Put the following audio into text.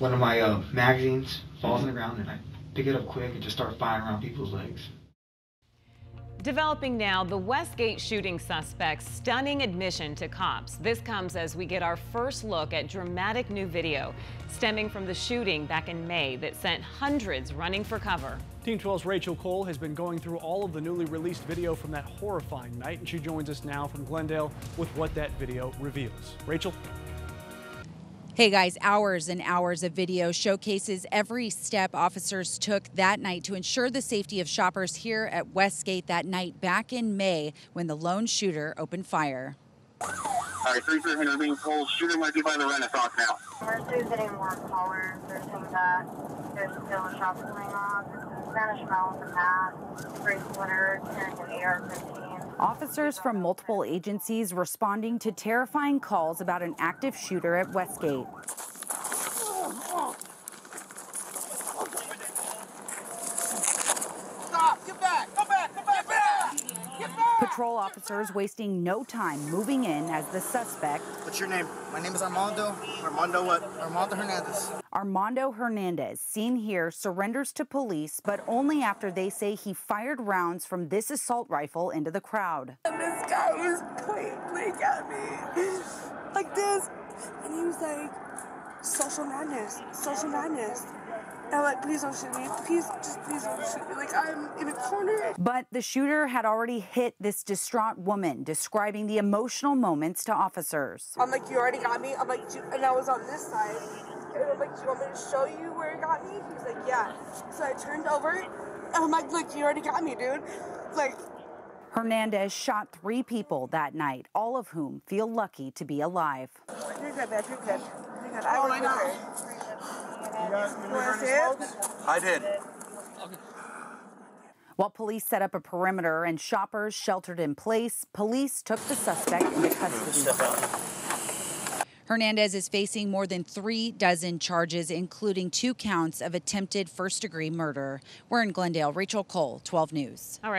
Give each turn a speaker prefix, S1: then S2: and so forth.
S1: one of my uh, magazines falls on the ground and I pick it up quick and just start firing around people's legs.
S2: Developing now, the Westgate shooting suspect's stunning admission to cops. This comes as we get our first look at dramatic new video stemming from the shooting back in May that sent hundreds running for cover.
S3: Team 12's Rachel Cole has been going through all of the newly released video from that horrifying night, and she joins us now from Glendale with what that video reveals. Rachel?
S4: Hey guys, hours and hours of video showcases every step officers took that night to ensure the safety of shoppers here at Westgate that night back in May when the lone shooter opened fire.
S5: All right, 3300 being told shooter might be by the Renaissance now.
S6: We're getting more callers. They're saying that there's still a shop going on. Spanish Mountain, mask, spray splitter, and an AR-15.
S4: Officers from multiple agencies responding to terrifying calls about an active shooter at Westgate.
S7: Stop! Get back! Come back! Come back! Get back! Get back!
S4: Patrol officers wasting no time moving in as the suspect.
S7: What's your name? My name is Armando. Armando what? Armando Hernandez.
S4: Armando Hernandez, seen here, surrenders to police, but only after they say he fired rounds from this assault rifle into the crowd.
S8: And this guy was pointing blank at me, like this, and he was like, "Social madness, social madness." And I'm like, "Please don't shoot me, please, just please don't shoot me." Like I'm in a corner.
S4: But the shooter had already hit this distraught woman, describing the emotional moments to officers.
S8: I'm like, "You already got me." I'm like, "You-" and I was on this side. And I'm like, do you want me to show you where it got me? He was like, yeah. So I turned over, and I'm like, look, you already got me, dude. Like,
S4: Hernandez shot three people that night, all of whom feel lucky to be alive.
S8: you're good, man. You're good. You're good. I work with her. You want to see it?
S7: I did.
S4: While police set up a perimeter and shoppers sheltered in place, police took the suspect into custody. Hernandez is facing more than three dozen charges, including two counts of attempted first degree murder. We're in Glendale. Rachel Cole, 12 News.
S2: All right.